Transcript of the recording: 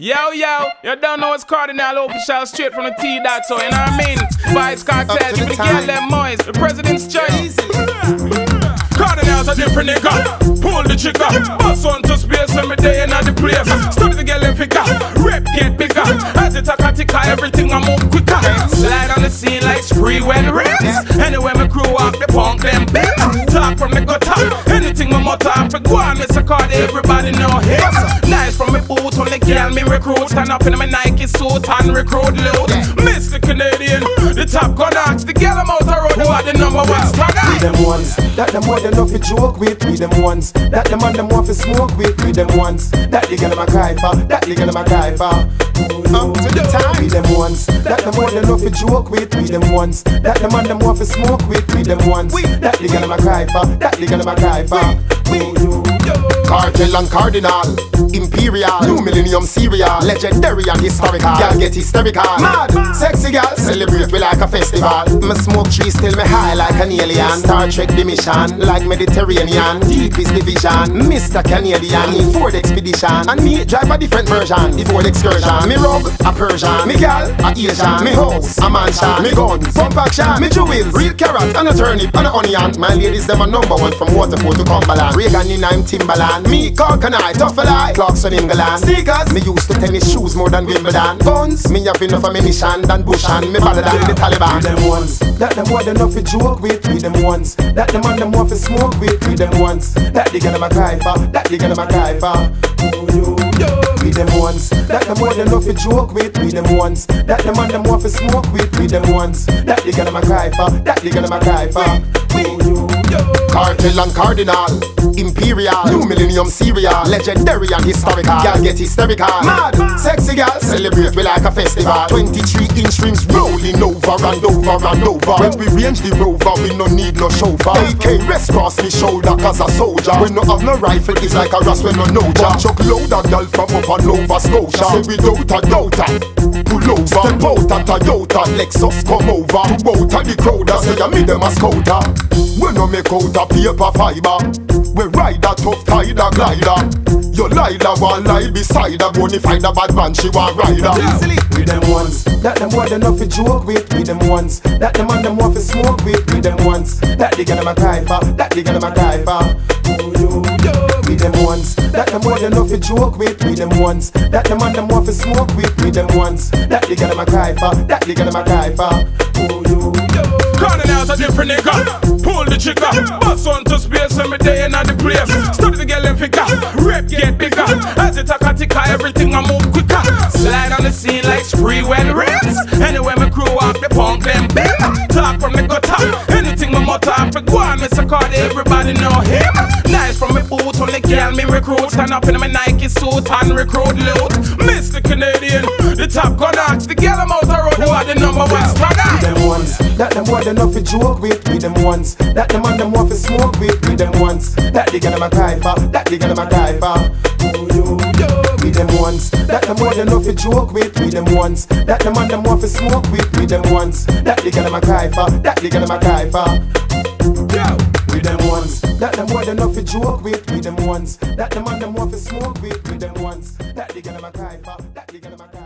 Yo, yo, you don't know it's Kardinal Offishall straight from the T dot, so you know what I mean? Give me the girl them moist, the president's choice. Kardinal's a different nigga, pull the trigger, bust on to space every day in the place. Study the girl and figure, rep get bigger, as it a katika, everything I move quicker. Slide on the scene like spree when rims. Anyway, my crew walk the punk them big. Talk from the gutter, anything my motto, I for go on, Mr. Cardi, everybody know him. From me boot on the girl me recruit, stand up in my Nike suit and recruit loot. Mr. Canadian, the top gun axe, the girl I'm out the road, who are the number one swagger. We them ones that them more than enough to joke with. We them ones that them man them want to smoke with. We them ones that the girl my cry for. That the girl my cry for. Up to the time. We them ones that them more than enough to joke with. We them ones that them man them want to smoke with. We them ones that the girl my cry for. That the girl my cry for. Kartel and Kardinal, Imperial, New Millennium Serial, Legendary and Historical. Girl get hysterical, mad, sexy girl, celebrate we like a festival. Me smoke trees till me high like an alien. Star Trek the mission, like Mediterranean. Deep is division, Mr. Canadian. In Ford Expedition, and me drive a different version. The Ford Excursion, me rug a Persian, me gal a Asian, me house a mansion, me gun pump action, me jewels, real carrot and a turnip and a onion. My ladies them a number one from Waterford to Cumberland. Reagan in I'm Timberland. Me, Coconut, Tough-a-Lie, Clarkson, England. Sneakers, me used to tennis shoes more than Wimbledon. Guns, me have enough ammunition than Bush and me better than the Taliban. We them ones, that them more than enough to joke with. We them ones, that them man them want to smoke with. We them ones, that the girl my cry for, that the girl my cry for. We them ones, that them more than enough to joke with. We them ones, that the man them want to smoke with. We them ones, that the girl my cry for, that the girl my cry for. Kartel and Kardinal, Imperial, New Millennium Serial, Legendary and Historical. Girl get hysterical, mad, sexy girl, celebrate we like a festival. 23 inch rims rolling over and over and over. When we range the rover, we no need no chauffeur. AK rest cross me shoulder cause a soldier. When no have no rifle, it's like a ras when no no jack. Chuck loader girl from up and Nova Scotia. Say without a doubt, pull over. Step out a Toyota, Lexus come over. To out the crowd, I say I me them a scouter. We no make out a paper fiber. We ride a tough tiger glider. Your Lila want lie beside her Bonafide a bad man, she want ride her We them ones. That them more than enough to joke with We them ones. That them man them want to smoke with We them ones. That the girl my cry for That the girl my cry for We them ones. That them more than enough to joke with We them ones. That the man them want to smoke with We them ones. That the girl my cry for That the girl my cry for Kardinal's a different nigga. Pull the trigger, bust on to space every day in the place. Study the girl and figure, rep get bigger. As it a katika, everything I move quicker. Slide on the scene like spree when rims. Anyway, my crew walk the punk them big. Talk from the gutter, anything my motto I for go on, Mr. Cardi, everybody know him. Nice from me boot on the girl me recruit. Stand up in my Nike suit and recruit loot. Mr. Canadian, the top gun axe, the girl I'm out the road, who are the number one that them more than enough to joke with. We them ones that the man them want to smoke with. We them ones that the girl my cry for. That the girl my cry for. We them ones that them more than enough to joke with. We them ones that the man them want to smoke with. We them ones that the girl my cry for. That the girl my cry for. We them ones that them more than enough to joke with. We them ones that the man them want to smoke with. We them ones that the girl my cry for.